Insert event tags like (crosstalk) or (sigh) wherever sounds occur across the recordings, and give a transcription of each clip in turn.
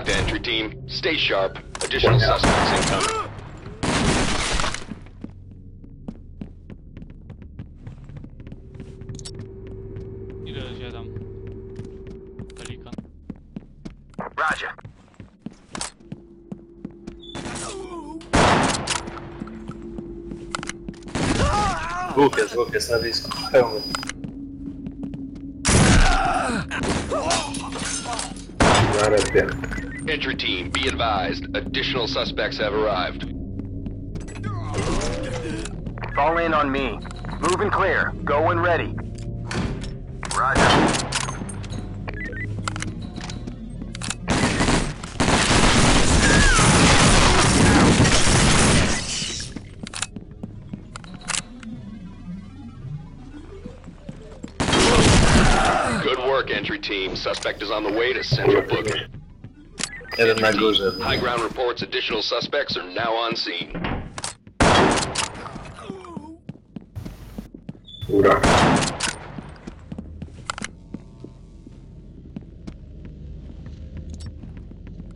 TOC to entry team. Stay sharp. Additional suspects incoming. Ile się tam? Pelikan. Roger. Dwóch jest, dwóch jest na blisko. Pełny. Na respie. Entry team, be advised. Additional suspects have arrived. Fall in on me. Move and clear. Go when ready. Roger. Good work, entry team. Suspect is on the way to central booking. Jeden na górze. High ground reports additional suspects are now on scene. Góra.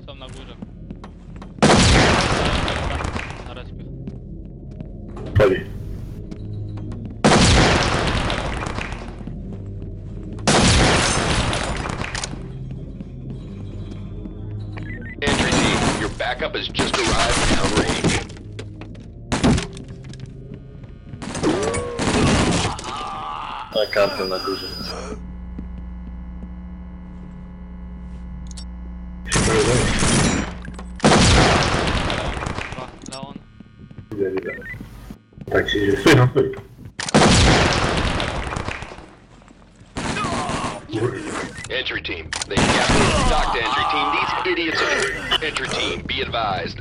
Są na górze. Na respie. Chodzi. Backup has just arrived downrange. Na kampę na górze.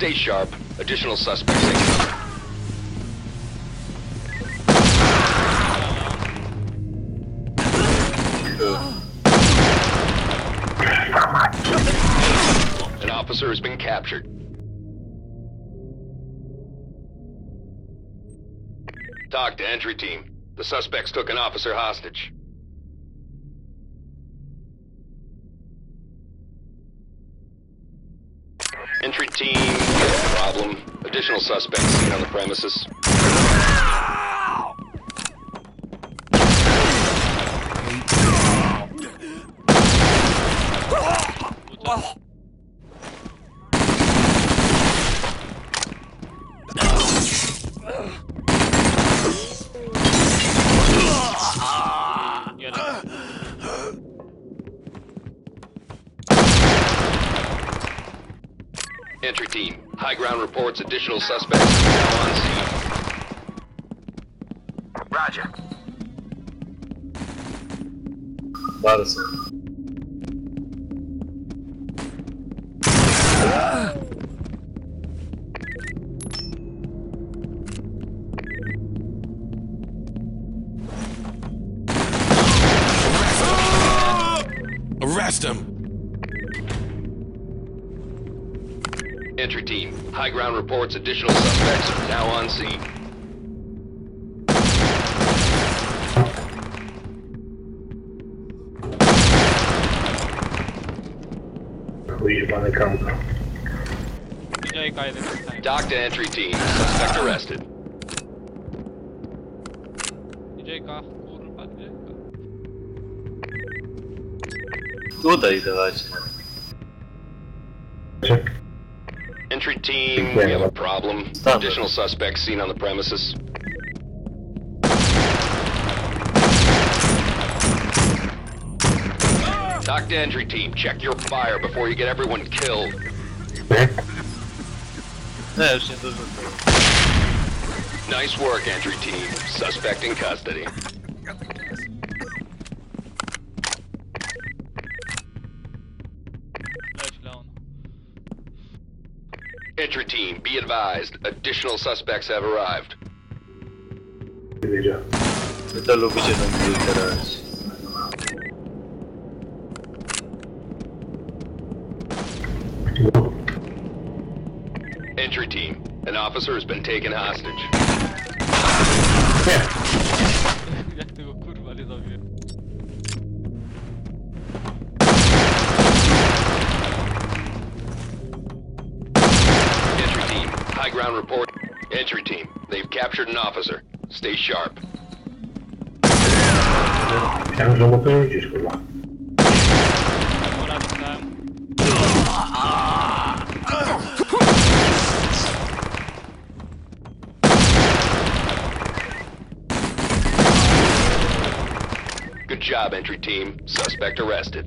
Stay sharp. Additional suspects. An officer has been captured. TOC to entry team. The suspects took an officer hostage. Entry team, problem. Additional suspects seen on the premises. Jeden. Entry team, high ground reports additional suspects now on scene. Roger. Bardzo. Arrest ah! High ground reports additional suspects are now on scene. Ujebany kamka. DJ-ka jeden. TOC to entry team, suspect arrested. DJ-ka, kurwa, DJ-ka. Tutaj dawajcie. Check. Entry team, we have a problem. Additional suspects seen on the premises. TOC to entry team. Check your fire before you get everyone killed. Check. Nie, już nie dorzucę. Nice work, entry team. Suspect in custody. Leć Leon. Entry team, be advised. Additional suspects have arrived. Nie wiedziałem. Wy to lubicie ten ból teraz. No. Entry team, an officer has been taken hostage. Nie. Report. Entry team, they've captured an officer. Stay sharp. Myślałem, że mu to jedziesz, kurwa. Pora dostałem. Good job, entry team. Suspect arrested.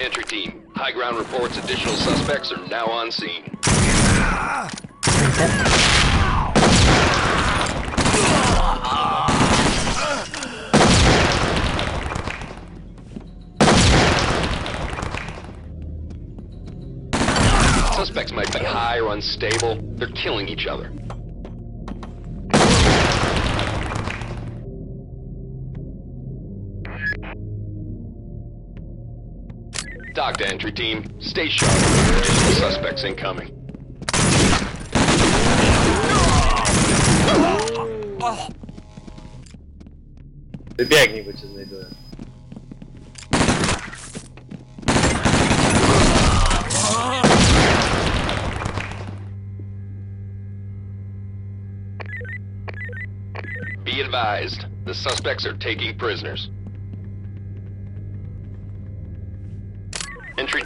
Entry team, high ground reports additional suspects are now on scene. Suspects might be high or unstable. They're killing each other. TOC to entry team. Stay sharp. Additional suspects incoming. Wybiegnij, bo cię znajduję. Be advised, the suspects are taking prisoners. Entry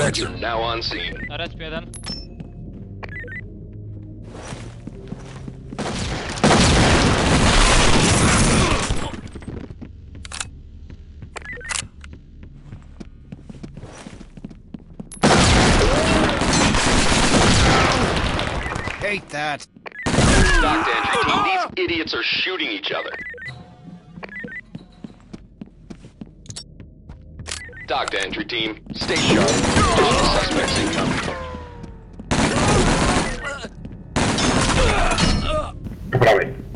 Additional suspects are now on scene. Na respie jeden. Hate that. TOC to entry team, these idiots are shooting each other. TOC to entry team, stay sharp. Additional suspects incoming. Po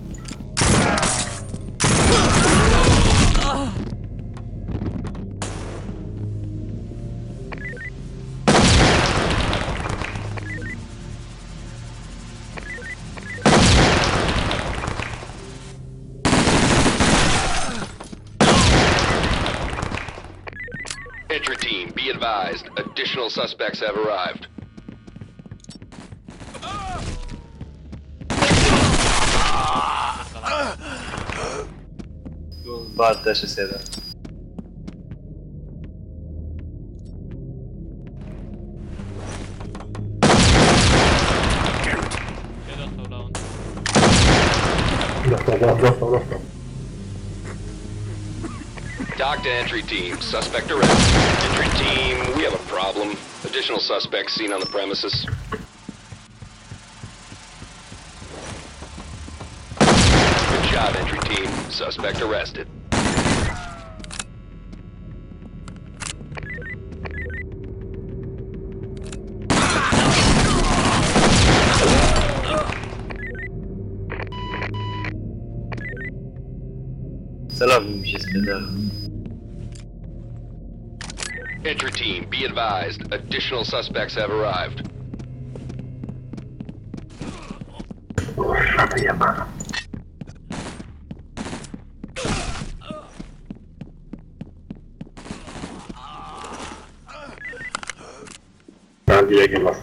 Additional suspects have arrived. Bar też jest jeden. Gdzie dostał Leon? Dostał, dostał, dostał, dostał. TOC to entry team. Suspect arrested. Entry team, we have a problem. Additional suspects seen on the premises. Good job, entry team. Suspect arrested. Celownik mi się. Entry team, be advised. Additional suspects have arrived. Mam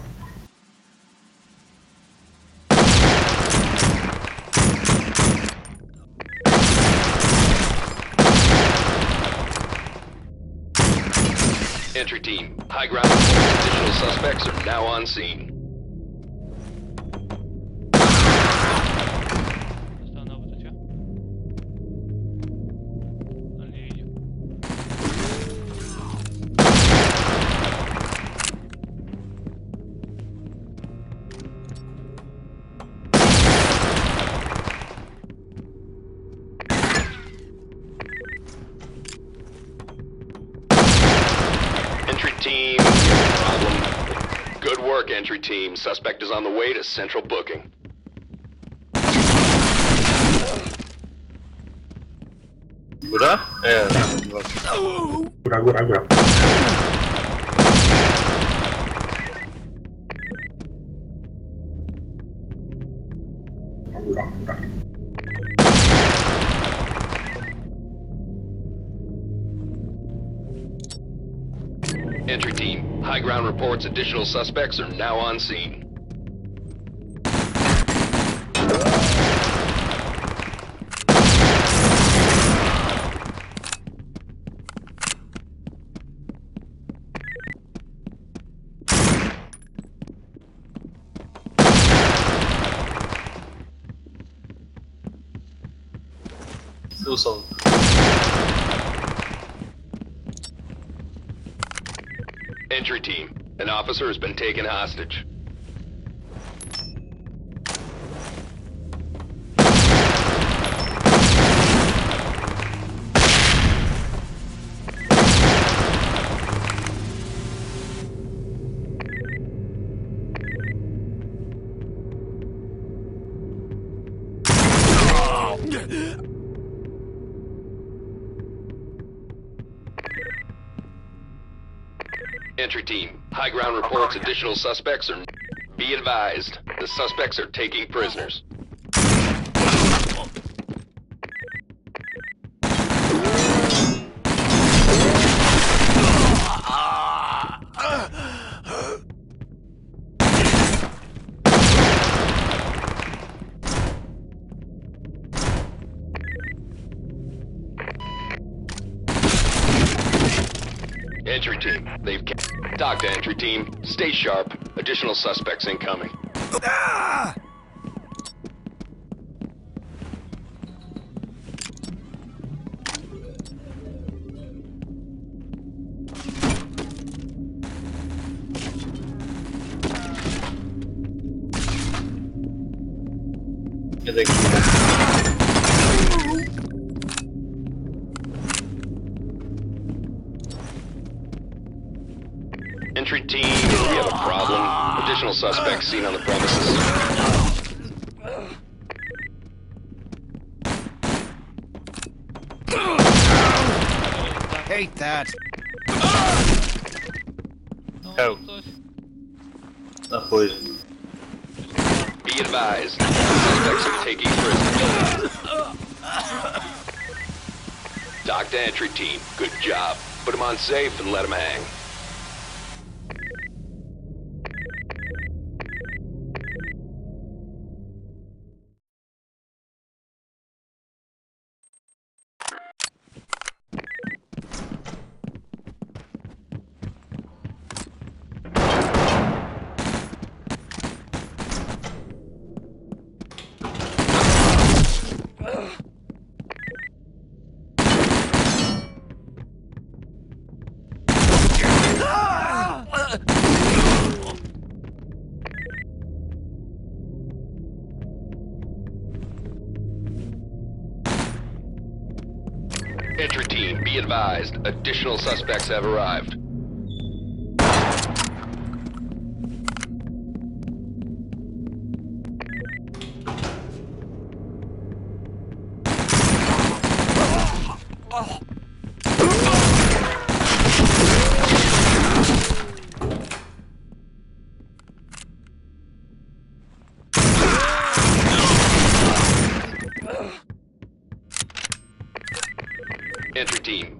Entry team, high ground. Additional suspects are now on scene. Entry team. Suspect is on the way to central booking. Góra? Nie, no, Góra, góra, góra. Góra, reports additional suspects are now on scene. są. Entry team, an officer has been taken hostage. Entry team, high ground reports additional suspects are... Be advised, the suspects are taking prisoners. Ca- entry team, stay sharp. Additional suspects incoming. Jeden Entry Entry team, good job. Put them on safe and let them hang. Advised. Additional suspects have arrived. Entry team,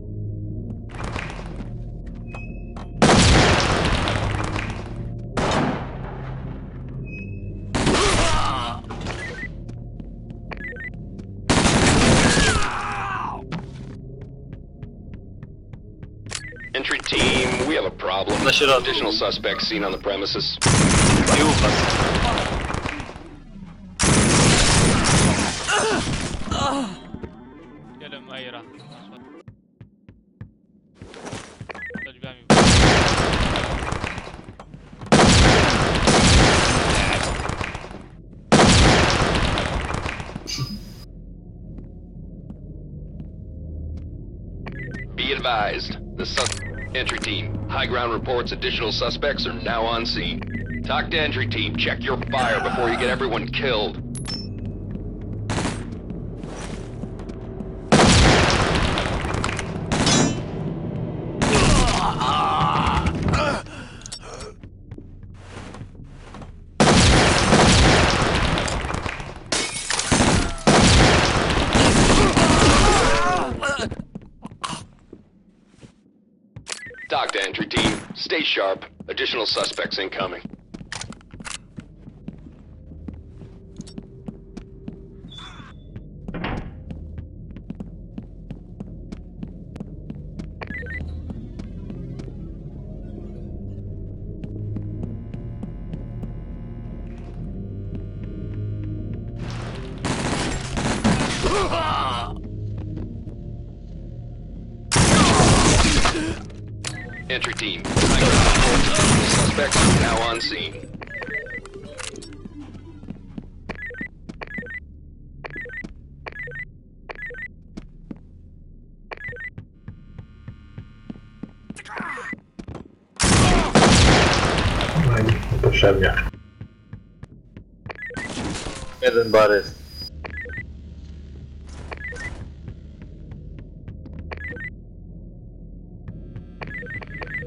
A problem. Na środku. Additional suspects seen on the premises. Nie upadł. Jeden Majera. Za drzwiami. Be advised, the sus- entry team, high ground reports additional suspects are now on scene. TOC to entry team, check your fire before you get everyone killed. TOC to entry team, stay sharp. Additional suspects incoming. Entry team, high ground reports additional suspects are now on scene. Jeden bar jest.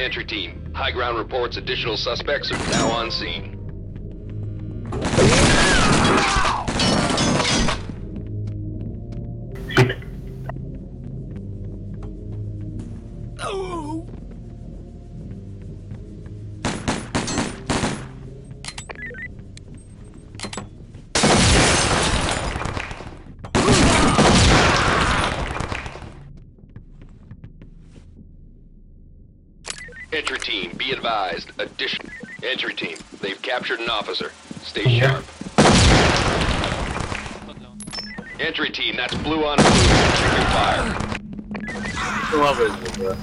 Entry team, high ground reports additional suspects are now on scene. Hit. Entry team, be advised. Addition. Entry team, they've captured an officer. Stay sharp. Entry team, that's blue on blue. Check your fire. Tu ma być w.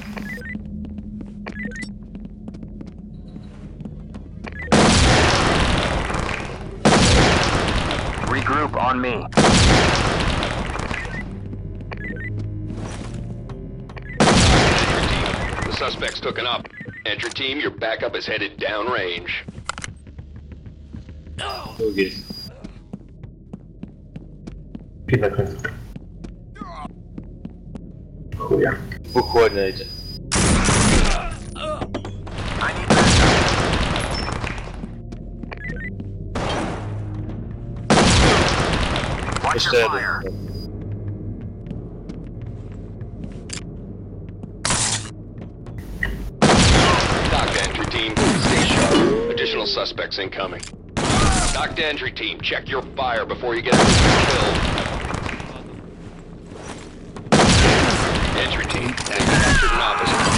Regroup on me. Entry team, the suspect's taken up. Entry team, your backup is headed downrange. Drugi jest. Hit na końcu. Chuja. Dwóch chłodnia idzie. I need backup. Watch Jeszcze your fire. jeden. TOC to entry team, stay sharp. Additional suspects incoming. TOC to entry team, check your fire before you get killed. Entry team, captured an officer.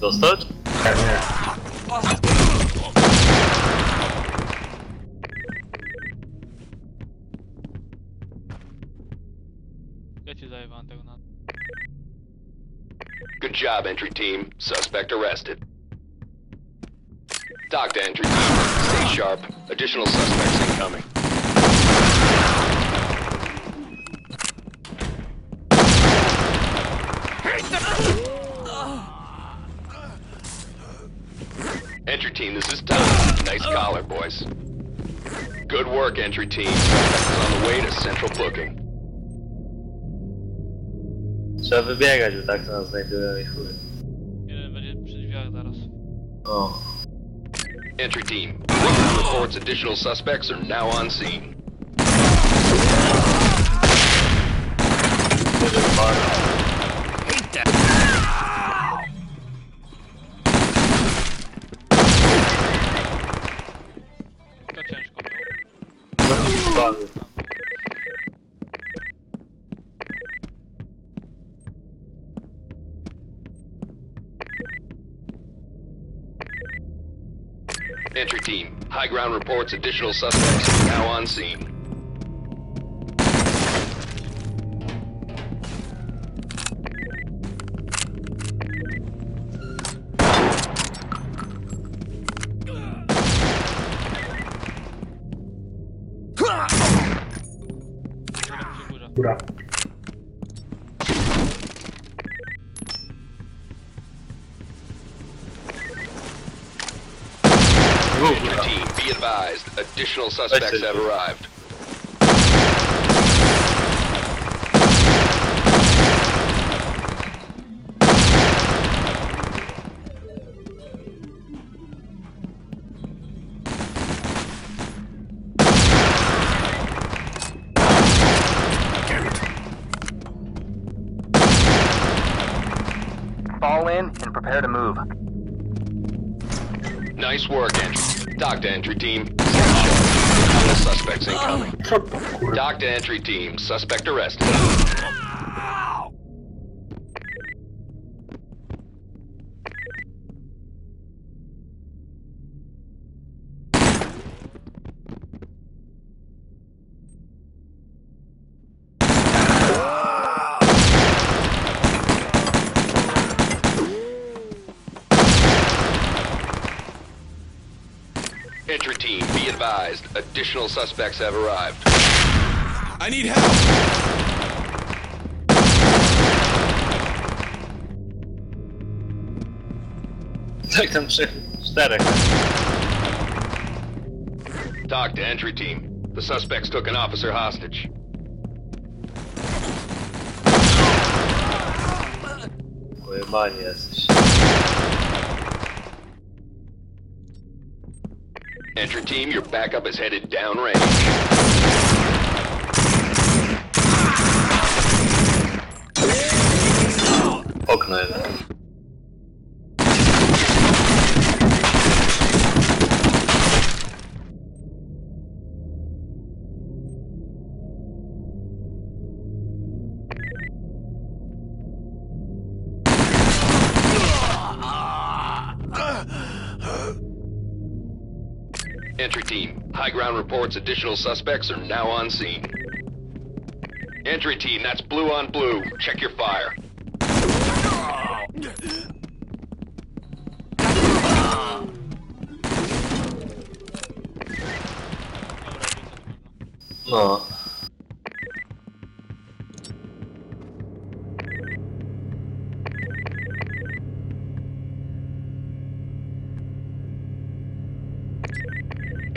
Dostać? Ja. Ja ci zajebałem tego na... Good job, entry team. Suspect arrested. TOC to entry team. Stay sharp. Additional suspects incoming. Entry team, this is Tom. Nice oh. collar, boys. Good work, entry team. Suspect is on the way to central booking. Trzeba wybiegać, bo tak to nas znajdują i chuj. Jeden będzie przy drzwiach zaraz. O. Entry team. Recon reports additional suspects are now on scene. Jeden było. Entry team. High ground reports additional suspects now on scene. Przy górze. Team, be advised. Additional suspects have arrived. Prepare to move. Nice work, entry. TOC to entry team. Additional suspects incoming. Oh. Co to? TOC to entry team. Suspect arrested. Entry team, be advised. Additional suspects have arrived. I need help. Tak tam trzech, czterech. TOC to entry team. The suspects took an officer hostage. Pojebani jesteś. Entry team, your backup is headed downrange. Okno. Entry team, high ground reports additional suspects are now on scene. Entry team, that's blue on blue. Check your fire. No.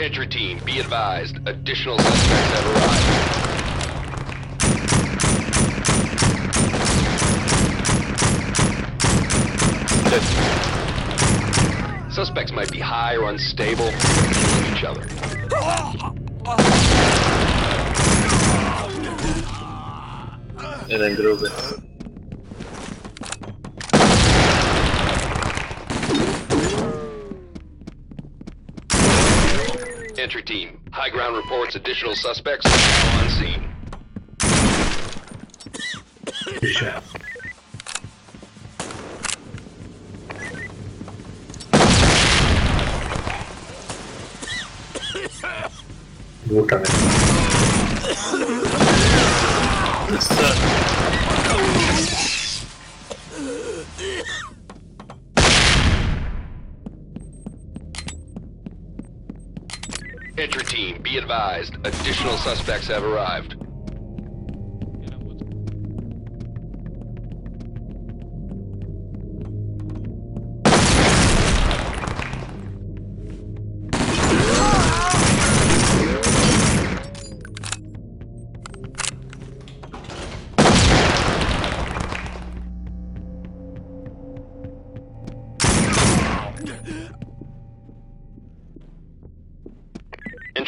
Entry team, be advised. Additional suspects have arrived. Suspects might be high or unstable. Each other. Jeden gruby. Entry team, high ground reports additional suspects on scene. Się. Dwóch tam jest. Scena. Entry team, advised, additional suspects have arrived.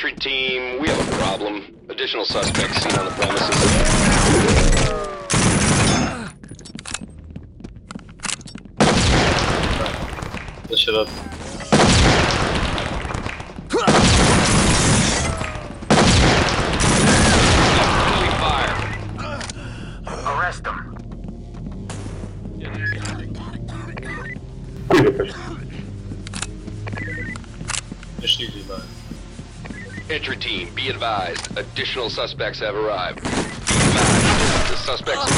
Entry team, we have a problem. Additional suspects seen on the premises. Do środka. Friendly additional suspects have arrived. The suspects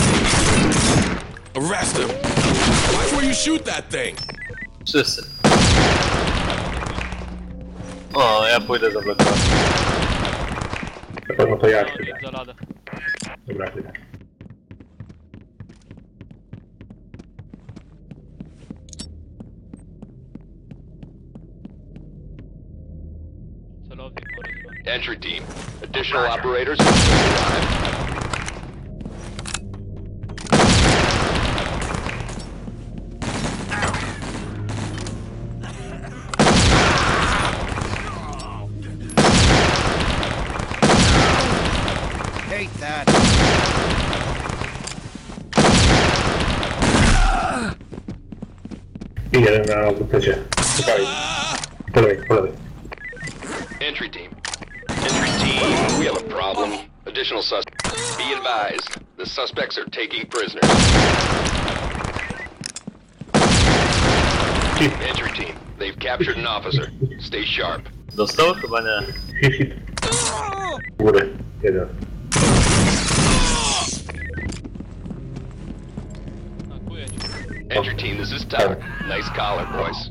Arrest him. Watch where you shoot that thing. Wszyscy. O, ja pójdę za blokiem. Na pewno to ja No, chyba. nic za radę. Dobra, chyba. Entry team, additional operators have just arrived. Hate that. I jeden na bufecie. Czekaj. Additional suspects. Be advised, the suspects are taking prisoners. Entry team, they've captured an officer. Stay sharp. Dostał? Chyba nie. Hit. Góry. Jeden. Entry team, this is Tyler. Nice collar, boys.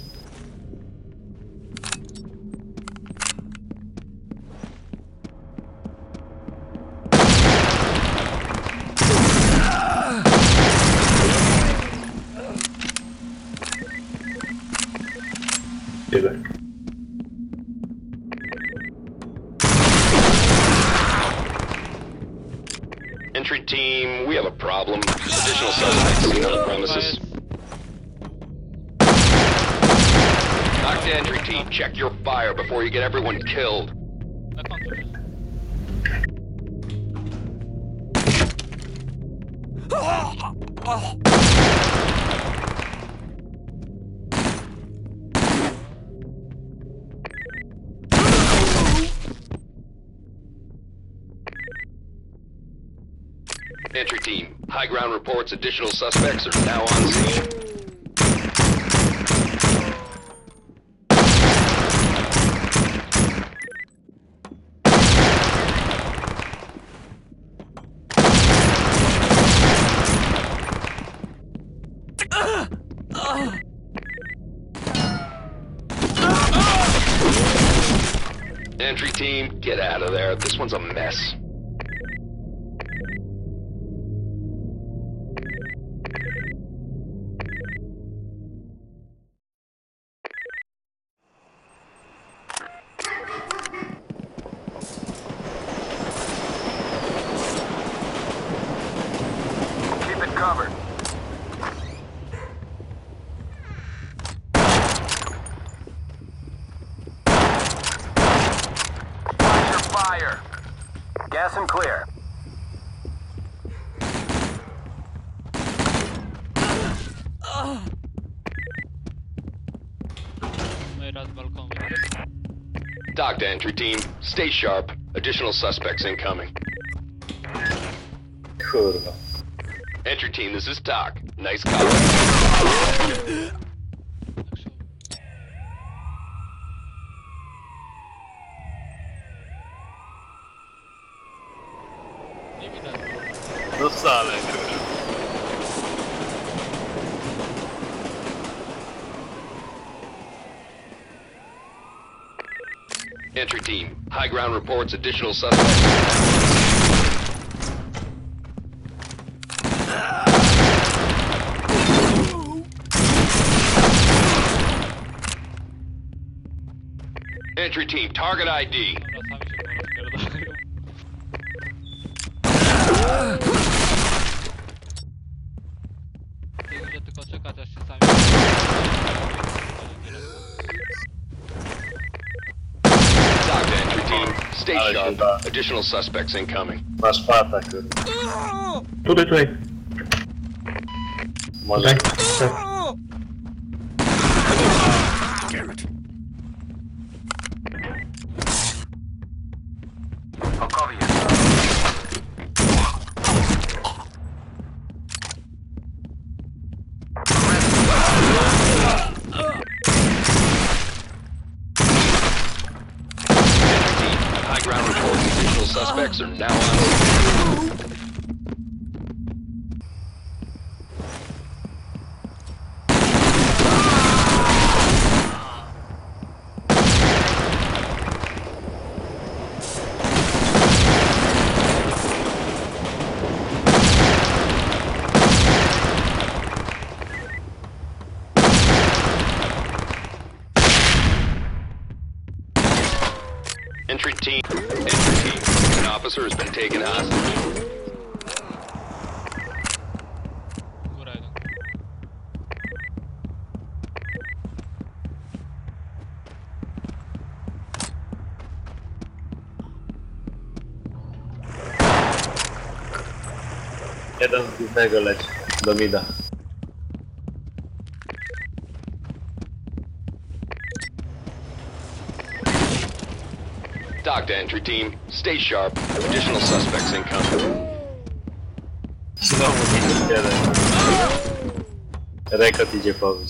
additional suspects are now on scene. Entry team, get out of there. This one's a mess. Keep it covered. Watch your fire. Gas and clear. balkonu. TOC to entry team. Stay sharp. Additional suspects incoming. Kurwa. Entry team, this is TOC. Nice call. (laughs) Tak się... Nie widać. No wcale. Entry Reports additional suspects. Entry team, target ID. Additional suspects incoming. Masz pata, kurwa. Tutaj, tutaj. Może... Tutaj. Tak. I'll cover you. Entry team. High ground reports additional suspects are now on. Entry team. Entry team. An officer has been taken hostage. Góra jeden. Z leci. Do mida. TOC to entry team. Stay sharp. Additional suspects incoming. Znowu jeden. Rekord idzie pobić.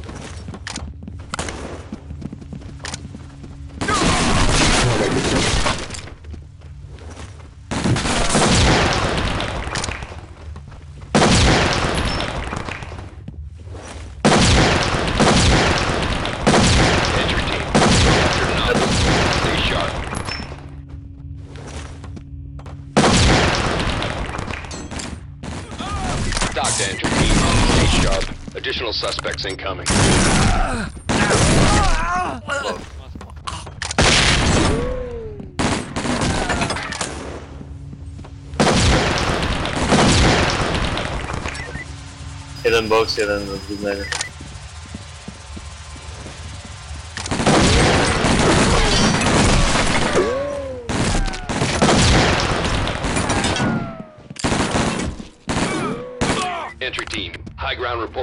Suspects incoming. Maska. Jeden box, jeden do głównego. Entry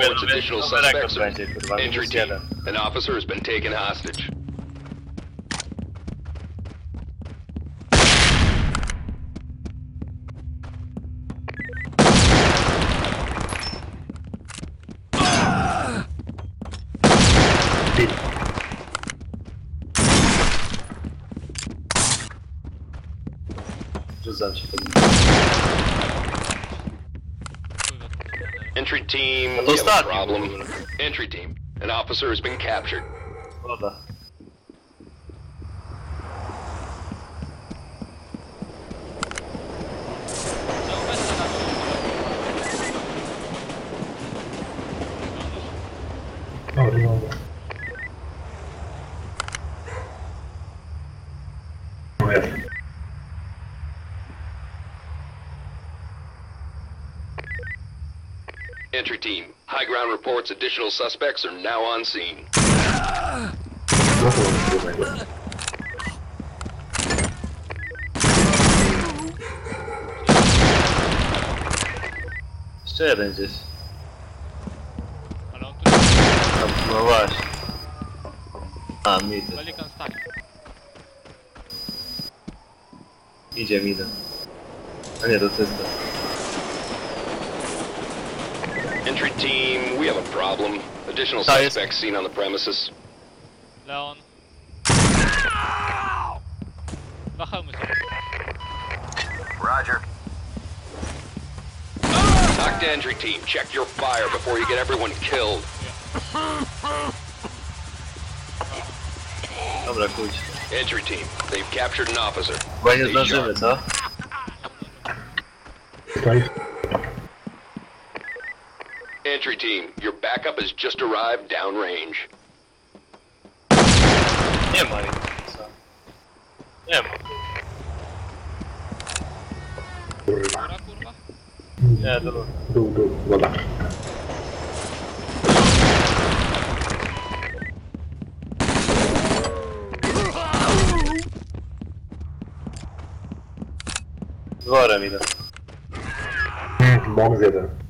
High No ground mówię, reports additional suspects are... będzie, kurwa, Entry minus team, an officer has been taken hostage. Rzucam się pod Pływę tu. Entry team, we to have a problem. Entry team, an officer has been captured. Woda. Zauważcie na mnie. No, no. No. Entry team, high ground reports additional suspects are now on scene. No to mam trudnego. Jeszcze jeden gdzieś. Ale on tu No, no właśnie. A, mid. Pelikan stanie. Idzie mid. A nie, to czysto. Entry team, we have a problem. Additional yes. suspects seen on the premises. Leon. Dwa hełmy są. Roger. TOC to entry team. Check your fire before you get everyone killed. Dobra, pójdź. Entry team, they've captured an officer. Bo nie Stay zdążymy, sharp. co? Tutaj. Entry team, your backup has just arrived downrange. Nie ma ich. Co? Nie ma. Kurwa. Góra, kurwa. Nie, to Dół, dół, woda. dworem idę. Mm, box jeden.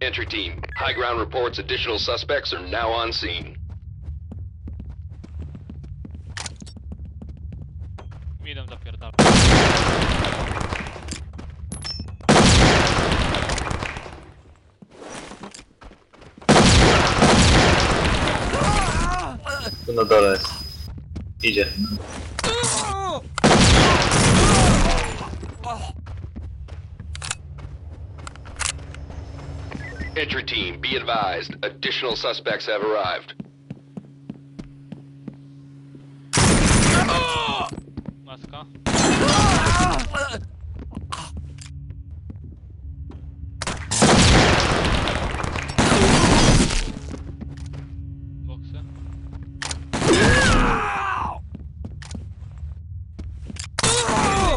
Entry team, high ground reports additional suspects are now on scene. Midem zapierdala. Tu na dole jest. Idzie. Entry team, be advised, additional suspects have arrived.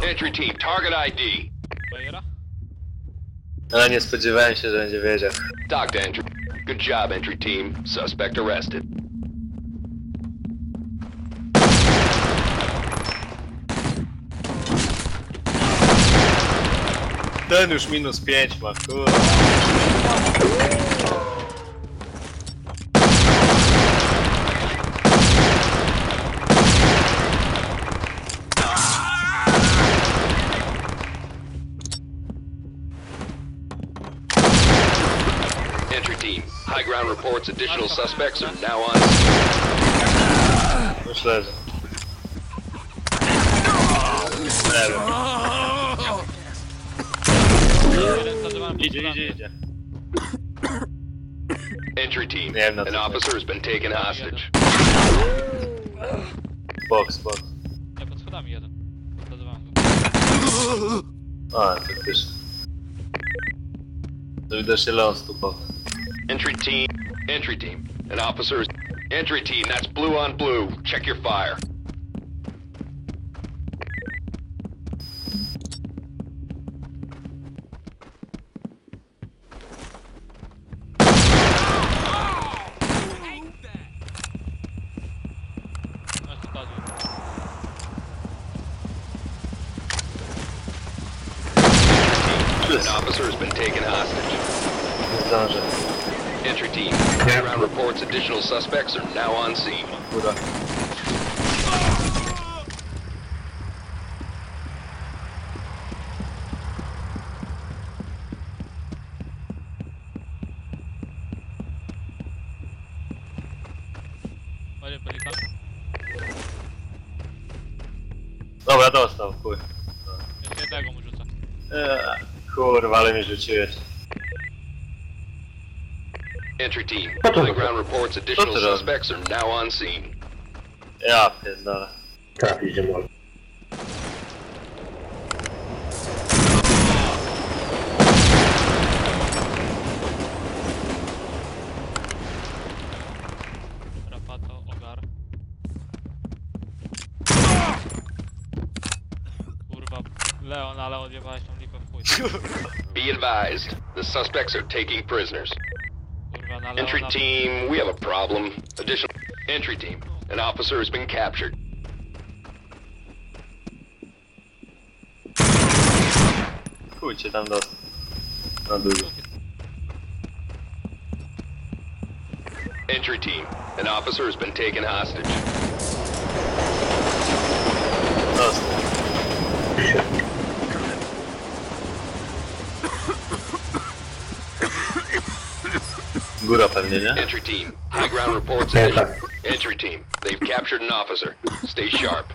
Entry team, target ID. Ale nie spodziewałem się, że będzie wiedział. Talk to entry. Good job, entry team. Suspect arrested. Ten już minus 5 ma, kurwa. Reports additional suspects are now on. Już leży. Leży. Jeden zadawałem pod Idzie, schodami. idzie, idzie. Entry team. Nie wiem, na An officer has been taken hostage. Box, box. Nie, pod schodami jeden. Zadawałem go. A, faktycznie. To widocznie Leon. Entry team. Entry team. An officer is. Entry team. That's blue on blue. Check your fire. Suspects are now on scene. Góra. Pelikan? Dobra, dostał, chuj. Jeszcze jednego mu rzucę. Eee, kurwa, ale mi rzuciłeś. Entry team. What the- ground reports additional suspects are now on scene. Ja pierdolę. Trafić, że może. Rapato, Leon, ale odjebałeś tą lipę w chuj. Be advised. The suspects are taking prisoners. Entry team, we have a problem. Additional entry team. An officer has been captured. Cię tam dostał. Na. Entry team. An officer has been taken hostage. Dostał. Góra pewnie, nie? Entry team. High ground reports Nie, additional. tak. Entry team. They've captured an officer. Stay sharp.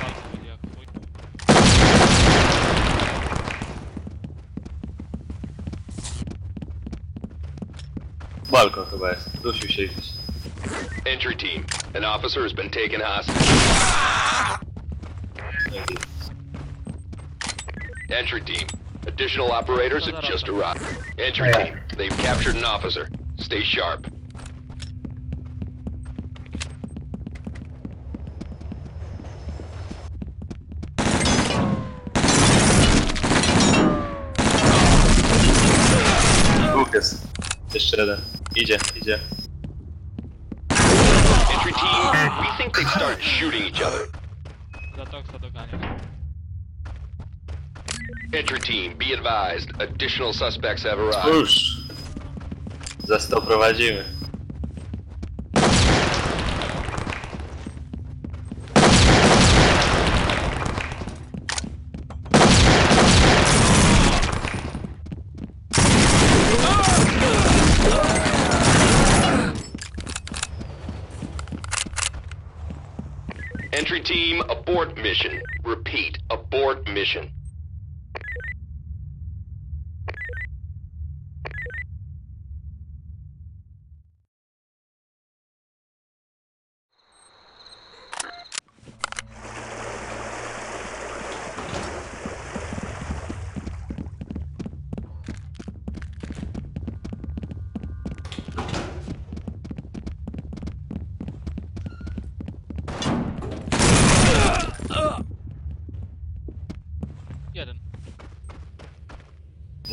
Walka będzie jak chuj. Balkon chyba jest. Dusił się gdzieś. Entry team. An officer has been taken hostage. Dzięki. Entry team. Additional operators have just arrived. Entry team. They've captured an officer. Stay sharp. Dwóch jest. Jeszcze jeden. Idzie, idzie. Entry team, we think they've started shooting each other. Za toksa dogania. Entry team, be advised. Additional suspects have arrived. Już. Za 100 prowadzimy. Entry team, abort mission. Repeat, abort mission.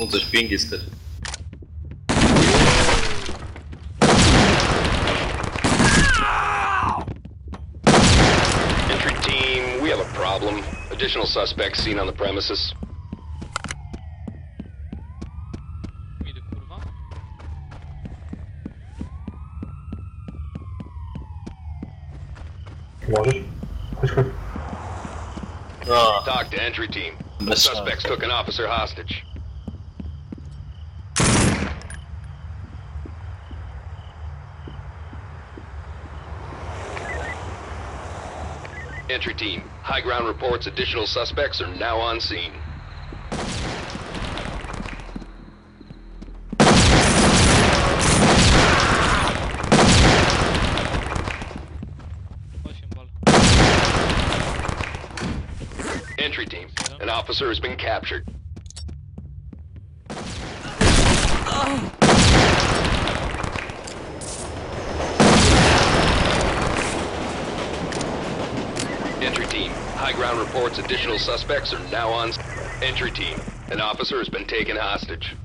No coś pingi styl. Entry team, we have a problem. Additional suspects seen on the premises. Midy. Możesz? Chodź, chodź. TOC to entry team. The suspects took an officer hostage. Entry team, high ground reports additional suspects are now on scene. Entry team, an officer has been captured. Entry team, high ground reports additional suspects are now on. Entry team, an officer has been taken hostage.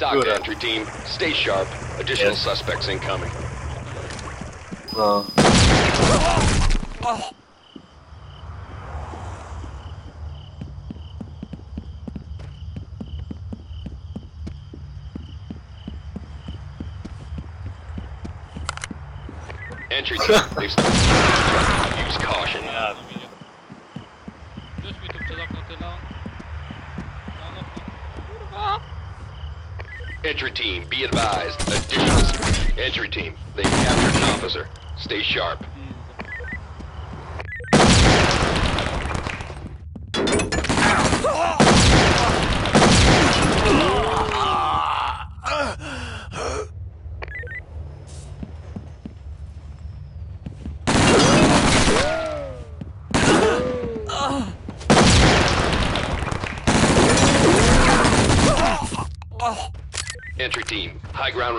TOC Good. entry team, stay sharp. Additional Yes. suspects incoming. no. Entry team. (laughs) Use caution. Ja, No midzie. Rzuć mi tu przez okno tyle. No, no, no. Kurwa! Entry team, be advised. Additional entry team, they captured an officer. Stay sharp. Entry team, high ground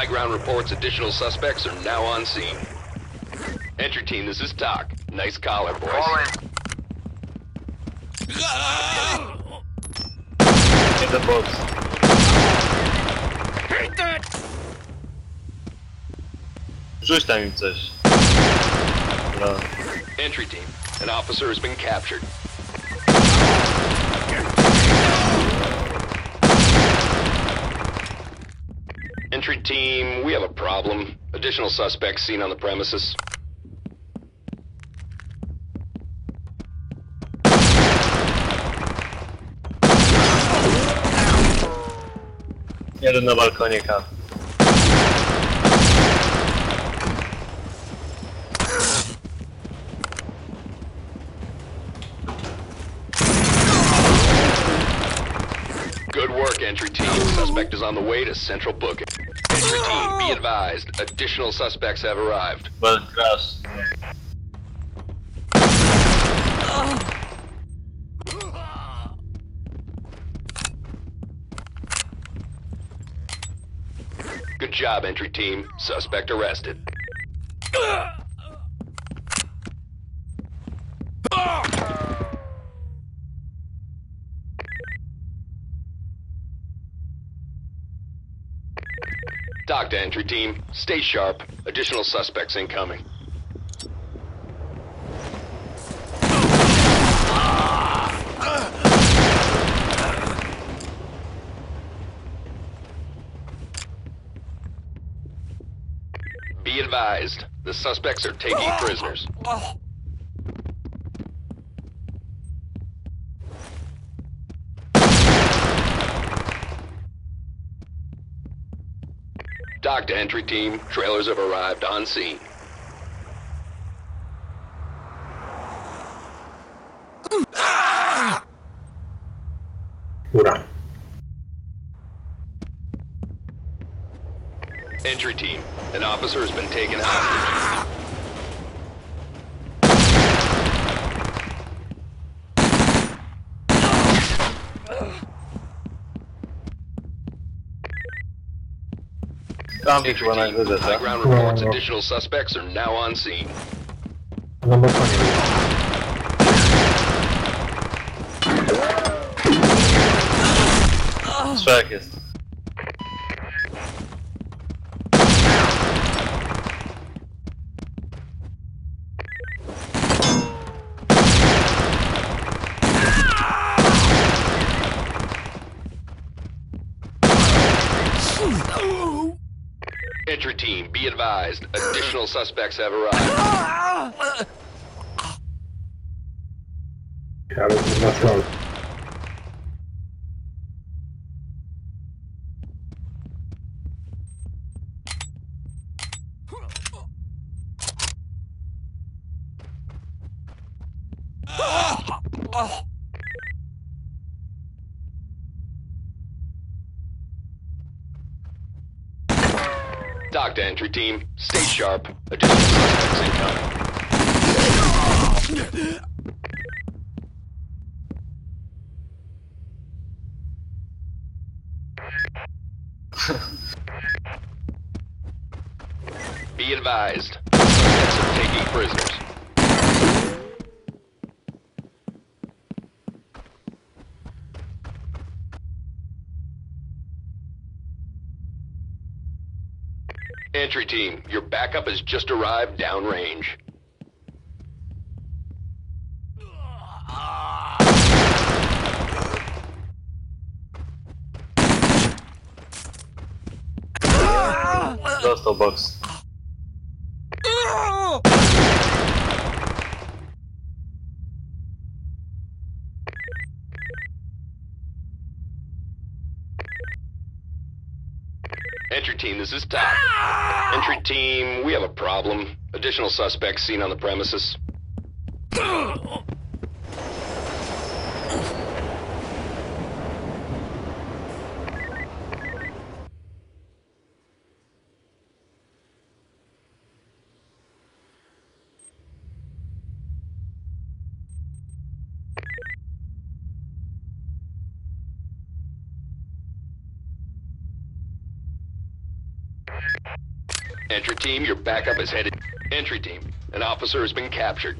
high ground reports additional suspects are now on scene. Entry team, this is TOC. Nice collar, boys. Fall in. jeden box. Rzuć tam im coś. No. Entry team, an officer has been captured. Entry team, we have a problem. Additional suspects seen on the premises. Jeden na balkonie K. Good work, entry team. Suspect is on the way to central booking. Entry team, be advised. Additional suspects have arrived. Well, crash. Good job, entry team. Suspect arrested. Entry team. Stay sharp. Additional suspects incoming. Be advised. The suspects are taking prisoners. Oh, oh. TOC to entry team. Trailers have arrived on scene. Ura. Entry team. An officer has been taken hostage. Tam ich Entry chyba na High ground reports No, no. additional suspects are now on scene. Na balkonie był. Trzech jest. Entry team, be advised. Additional suspects have arrived. Ale to na stole. TOC to entry team. Stay sharp. Additional suspects incoming. Be advised. Taking prisoners. Entry team, your backup has just arrived downrange. Dostał box. Entry team, this is. Entry team, we have a problem. Additional suspects seen on the premises. Entry team, your backup is headed. Entry team, an officer has been captured.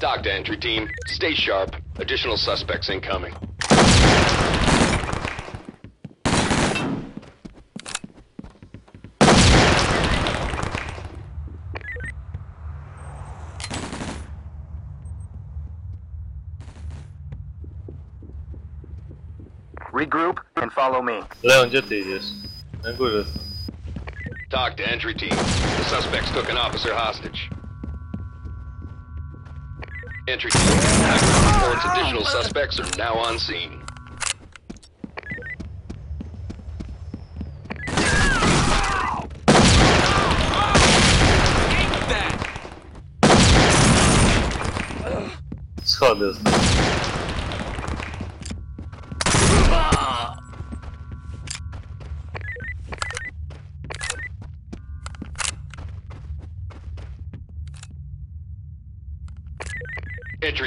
TOC to entry team. Stay sharp. Additional suspects incoming. Regroup and follow me. Leon, gdzie ty idziesz? Na górze są. TOC to entry team. The suspects took an officer hostage. Entry team. High reports additional oh, suspects are now on scene. Schody są. Entry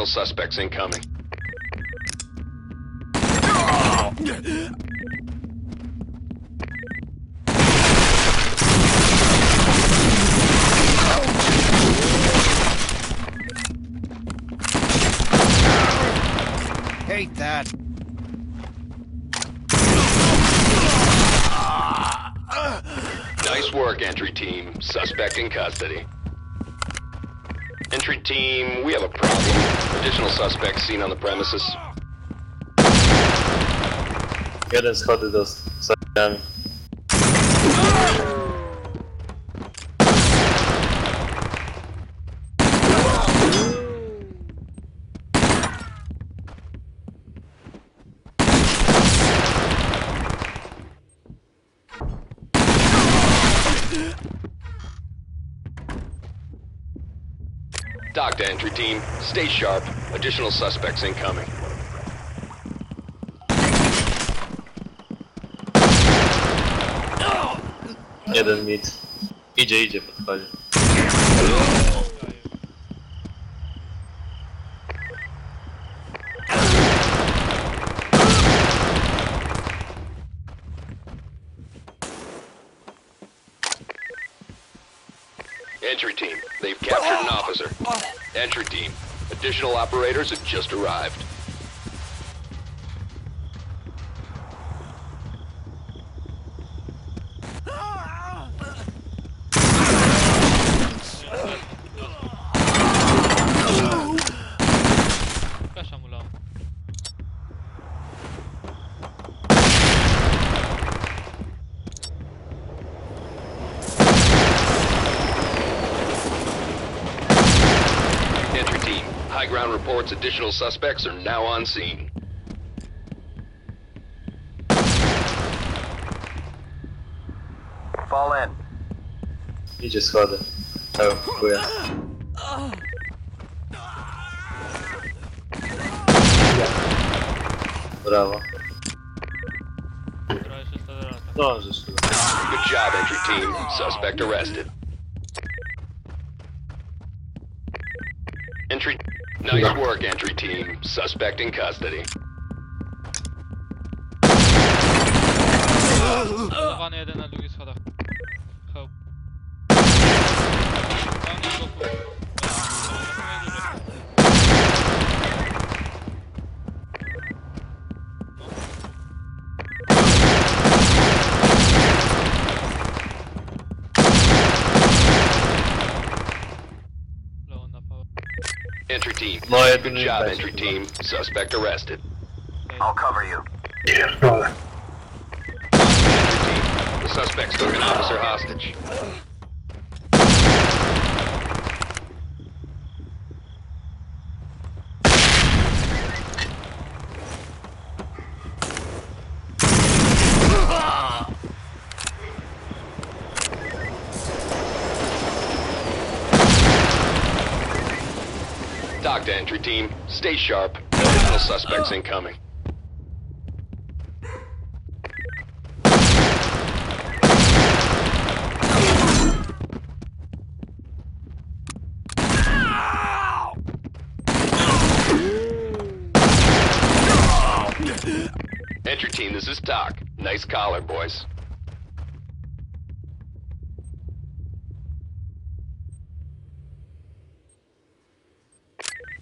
Additional suspects incoming. Hate that. Nice work, entry team. Suspect in custody. Entry team, we have a problem. Additional suspects seen on the premises. Jeden schody do za drzwiami. TOC entry team. Stay sharp. Additional suspects incoming. Jeden mit. Idzie, idzie, podchodzi. Entry team, they've captured an officer. Entry team, additional operators have just arrived. Flasha mu lał. Entry team, high ground reports additional suspects are now on scene. Fall in. You just got próbuję. Oh, Która jeszcze stale lata. Dążysz chyba. Good job, entry team. Suspect arrested. Entry team. Suspect in custody. Entry team. No, Good job, entry team. Suspect arrested. I'll cover you. Pierdolę. Entry team. The suspects took an officer hostage. TOC to entry team. Stay sharp. Additional suspects (gasps) incoming. Entry team, this is TOC. Nice collar, boys.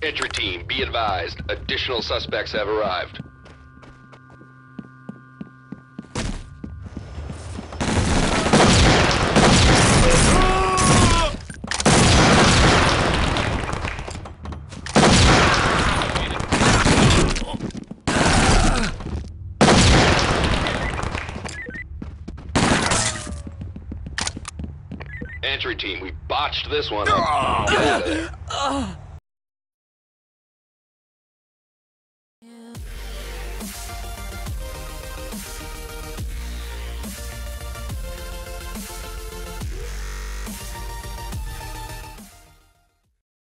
Entry team, be advised. Additional suspects have arrived. Entry team, we botched this one (laughs)